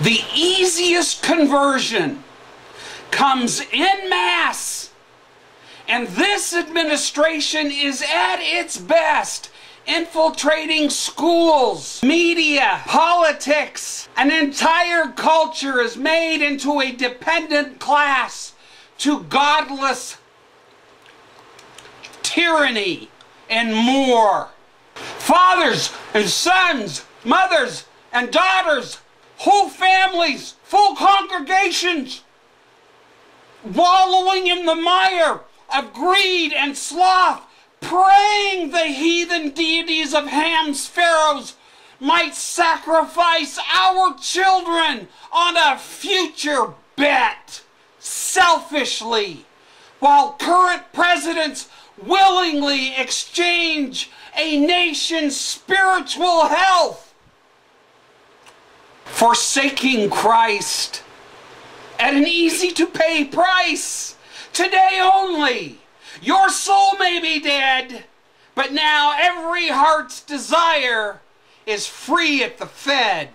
The easiest conversion comes in mass. And this administration is at its best infiltrating schools, media, politics. An entire culture is made into a dependent class to godless tyranny and more. Fathers and sons, mothers and daughters, whole families, full congregations, wallowing in the mire of greed and sloth, praying the heathen deities of Ham's pharaohs might sacrifice our children on a future bet selfishly, while current presidents willingly exchange a nation's spiritual health, forsaking Christ at an easy to pay price today only. Your soul may be dead, but now every heart's desire is free at the Fed.